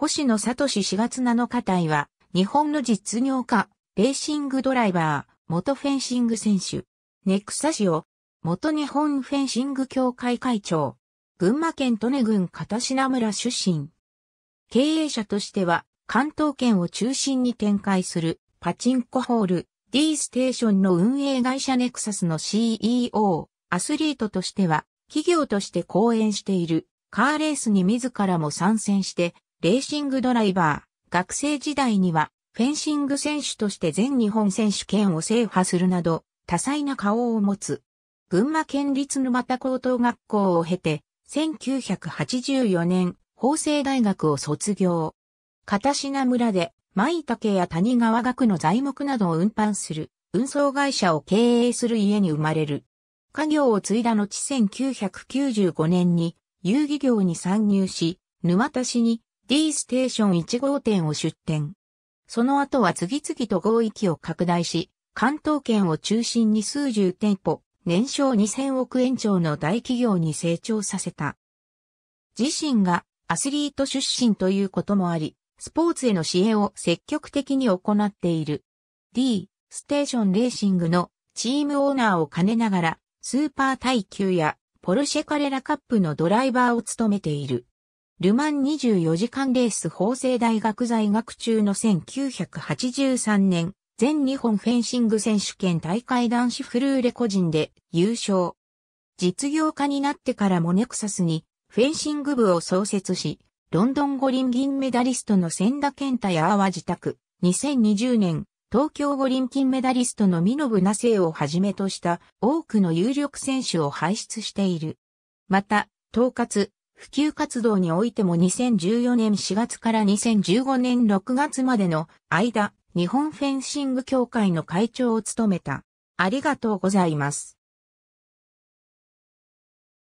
星野聡4月7日隊は、日本の実業家、レーシングドライバー、元フェンシング選手、ネクサシオ、元日本フェンシング協会会長、群馬県利根郡片品村出身。経営者としては、関東圏を中心に展開するパチンコホール D ステーションの運営会社ネクサスの CEO、アスリートとしては、企業として講演しているカーレースに自らも参戦して、レーシングドライバー、学生時代にはフェンシング選手として全日本選手権を制覇するなど、多彩な顔を持つ。群馬県立沼田高等学校を経て、1984年、法政大学を卒業。片品村で、舞竹や谷川学の材木などを運搬する、運送会社を経営する家に生まれる。家業を継いだ後1995年に、遊戯業に参入し、沼田市に D ステーション1号店を出店。その後は次々と合域を拡大し、関東圏を中心に数十店舗、年商2000億円超の大企業に成長させた。自身がアスリート出身ということもあり、スポーツへの支援を積極的に行っている。D、ステーションレーシングのチームオーナーを兼ねながら、スーパー耐久やポルシェカレラカップのドライバーを務めている。ルマン24時間レース法政大学在学中の1983年、全日本フェンシング選手権大会男子フルーレ個人で優勝。実業家になってからもネクサスにフェンシング部を創設し、ロンドン五輪銀メダリストの千田健太や阿波自宅、2020年、東京五輪金メダリストの美濃部那生をはじめとした多くの有力選手を輩出している。また、統括、普及活動においても2014年4月から2015年6月までの間、日本フェンシング協会の会長を務めた。ありがとうございます。